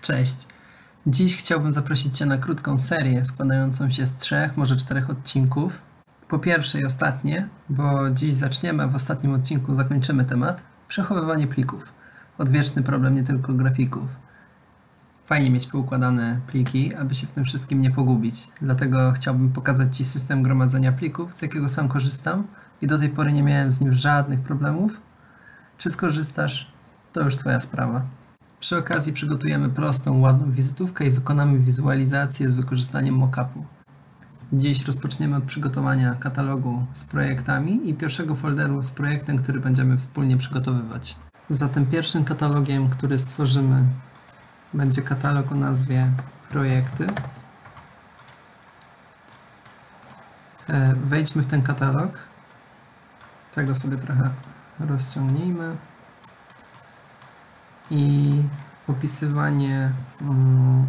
Cześć. Dziś chciałbym zaprosić Cię na krótką serię składającą się z trzech, może czterech odcinków. Po pierwsze i ostatnie, bo dziś zaczniemy, a w ostatnim odcinku zakończymy temat przechowywanie plików. Odwieczny problem nie tylko grafików. Fajnie mieć poukładane pliki, aby się w tym wszystkim nie pogubić. Dlatego chciałbym pokazać Ci system gromadzenia plików, z jakiego sam korzystam i do tej pory nie miałem z nim żadnych problemów. Czy skorzystasz? To już Twoja sprawa. Przy okazji przygotujemy prostą, ładną wizytówkę i wykonamy wizualizację z wykorzystaniem mockupu. Dziś rozpoczniemy od przygotowania katalogu z projektami i pierwszego folderu z projektem, który będziemy wspólnie przygotowywać. Zatem pierwszym katalogiem, który stworzymy, będzie katalog o nazwie Projekty. E, Wejdźmy w ten katalog. Tego sobie trochę rozciągnijmy i opisywanie, mm,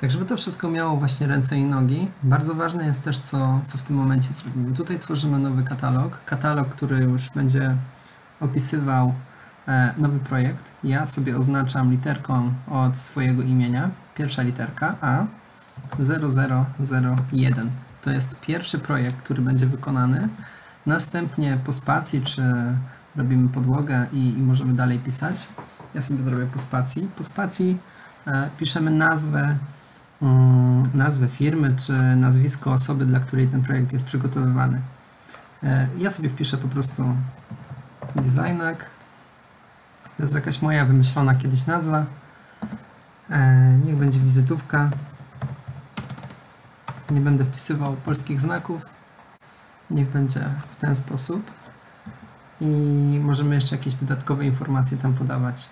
tak żeby to wszystko miało właśnie ręce i nogi. Bardzo ważne jest też, co, co w tym momencie zrobimy. Tutaj tworzymy nowy katalog, katalog, który już będzie opisywał e, nowy projekt. Ja sobie oznaczam literką od swojego imienia, pierwsza literka A 0001. To jest pierwszy projekt, który będzie wykonany. Następnie po spacji, czy robimy podłogę i, i możemy dalej pisać. Ja sobie zrobię po spacji. Po spacji e, piszemy nazwę, mm, nazwę firmy czy nazwisko osoby, dla której ten projekt jest przygotowywany. E, ja sobie wpiszę po prostu designak. To jest jakaś moja wymyślona kiedyś nazwa. E, niech będzie wizytówka. Nie będę wpisywał polskich znaków. Niech będzie w ten sposób. I możemy jeszcze jakieś dodatkowe informacje tam podawać.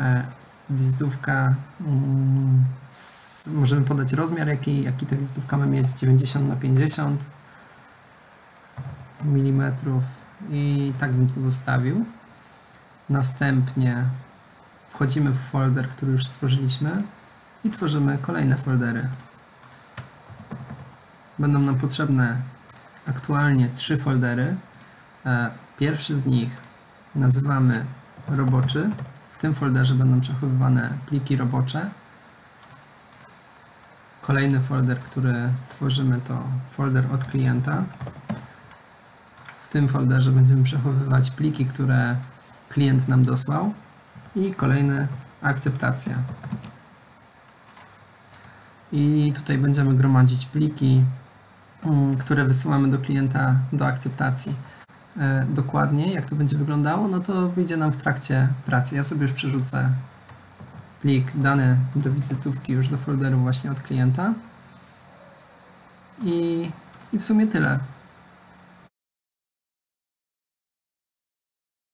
E, wizytówka, mm, możemy podać rozmiar, jaki, jaki ta wizytówka ma mieć, 90 na 50 mm i tak bym to zostawił. Następnie wchodzimy w folder, który już stworzyliśmy i tworzymy kolejne foldery. Będą nam potrzebne aktualnie trzy foldery. Pierwszy z nich nazywamy roboczy, w tym folderze będą przechowywane pliki robocze. Kolejny folder, który tworzymy to folder od klienta. W tym folderze będziemy przechowywać pliki, które klient nam dosłał. I kolejny akceptacja. I tutaj będziemy gromadzić pliki, mm, które wysyłamy do klienta do akceptacji. E, dokładnie, jak to będzie wyglądało, no to wyjdzie nam w trakcie pracy. Ja sobie już przerzucę plik dane do wizytówki już do folderu właśnie od klienta. I, i w sumie tyle.